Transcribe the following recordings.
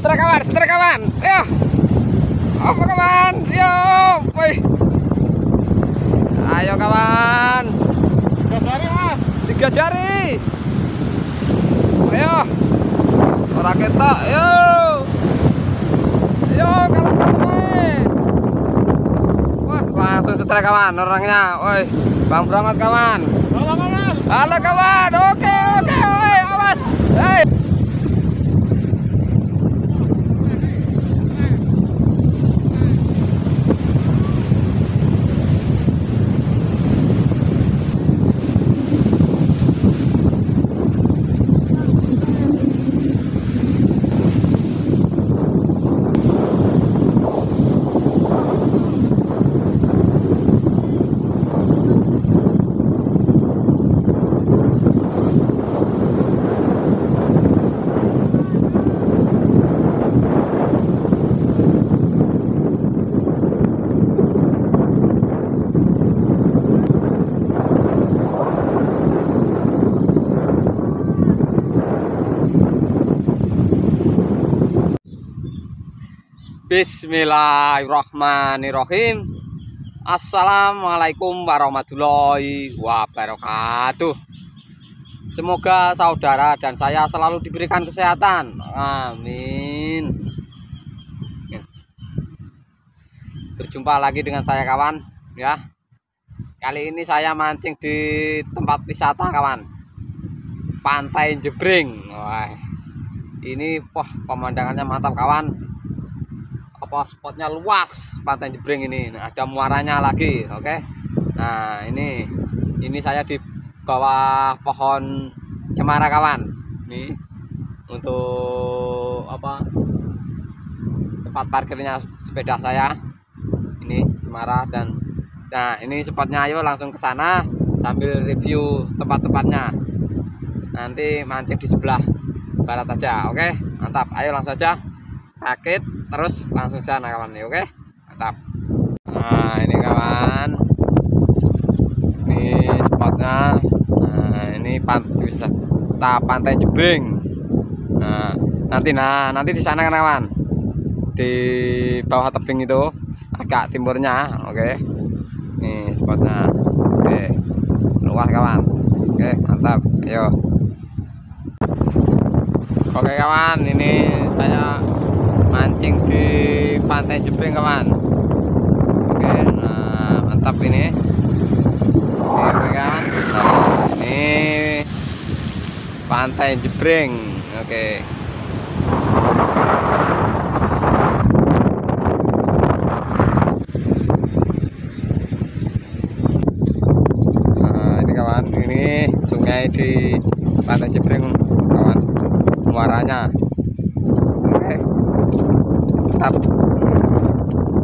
Setrek kawan, setrek kawan. Ayo. Apa kawan? Yo, woi. Ayo kawan. Tiga jari mas. Tiga jari. Ayo. Ora ketok, yo. Yo, kalem-kalem ae. Wah, langsung setrek kawan orangnya. Woi, Bang Brongot kawan. Halo mas. Halo kawan. Oke, oke, awas. Hei. Bismillahirrahmanirrahim. Assalamualaikum warahmatullahi wabarakatuh. Semoga saudara dan saya selalu diberikan kesehatan. Amin. Berjumpa lagi dengan saya kawan. Ya. Kali ini saya mancing di tempat wisata kawan. Pantai Jebring. Wah, Ini wah pemandangannya mantap kawan apa spotnya luas pantai Jebring ini. Nah, ada muaranya lagi oke? Okay? nah ini ini saya di bawah pohon cemara kawan. Ini untuk apa tempat parkirnya sepeda saya. Ini cemara dan nah ini spotnya. Ayo langsung ke sana sambil review tempat-tempatnya. Nanti mancing di sebelah barat aja oke? Okay? mantap ayo langsung aja. Rakit terus langsung sana kawan. Nih oke? Mantap. Nah ini kawan. Ini spotnya. Nah ini pantai wisata pantai Jebring nah nanti nah nanti di sana kan kawan. Di bawah tebing itu agak timurnya oke? Ini spotnya. Oke. Luas kawan. Oke mantap. Ayo. Oke kawan ini saya mancing di pantai Jebring kawan. Oke nah mantap ini. Oke, oke kan nah ini pantai Jebring oke. Nah ini kawan ini sungai di pantai Jebring kawan. Muaranya mantap spot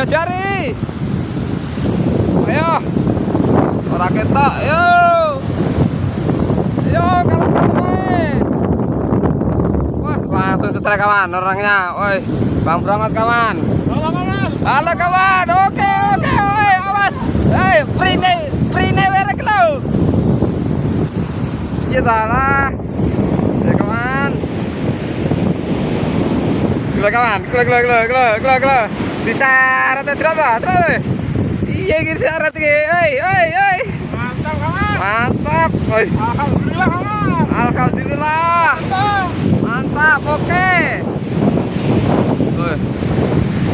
Tiga jari. Ayo. Orang kita, yo. Yo, kalau kalem Wah, langsung setrek kawan orangnya. Woi, Bang Brongot kawan. Halo mas. Halo kawan. Oke, oke, woi, awas. Hei, free nih merek lo. Iya lah. Ya kawan. Gila kawan, gila gila gila gila gila gila. Diseret ya berapa? Berapa? Iya gitu syarat iki. Oi, oi, oi. Mantap kawan. Mantap. Oi. Alhamdulillah kawan. Alhamdulillah. Mantap. Mantap, oke. Tuh.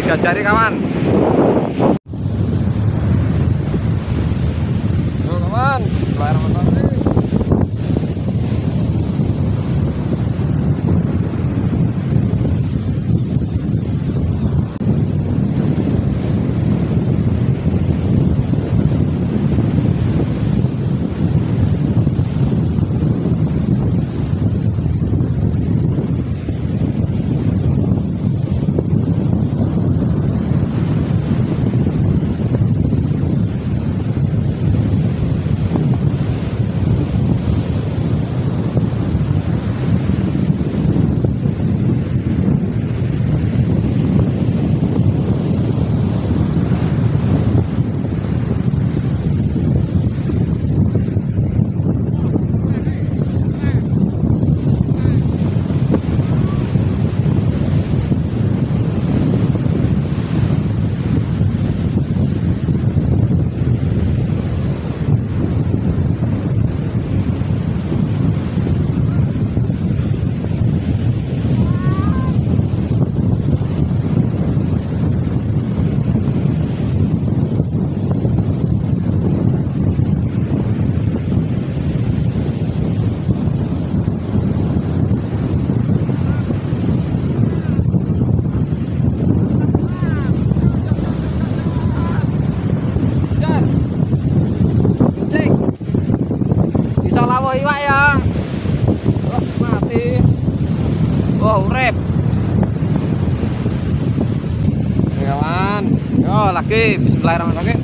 Tiga jari kawan. Kawan, Bismillahirrahmanirrahim. Jas. Oh, urep. Kawan. Yo, lagi bismillahirrahmanirrahim.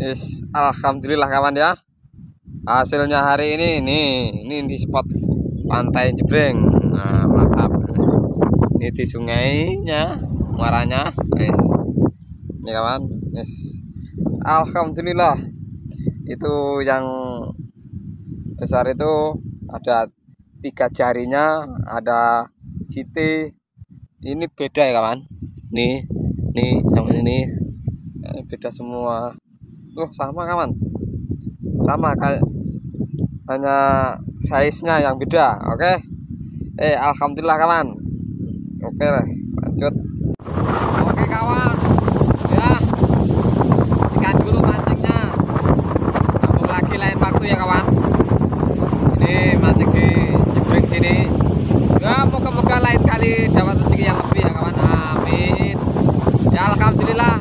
Is alhamdulillah kawan ya. Hasilnya hari ini nih, ini di spot pantai Jebreng. Nah. Ini di sungainya, muaranya, guys. Ini kawan, yes. Alhamdulillah. Itu yang besar itu ada tiga jarinya, ada CT. Ini beda ya kawan. Nih, nih sama ini beda semua. Tuh sama kawan. Sama kayak hanya size-nya yang beda. Oke. Eh alhamdulillah kawan. Oke lah, lanjut. Oke kawan. Ya. Sekian dulu mancingnya. Sambung lagi lain waktu ya kawan. Ini mancing di Jebring sini. Ya moga-moga lain kali dapat rezeki yang lebih ya kawan. Amin. Ya alhamdulillah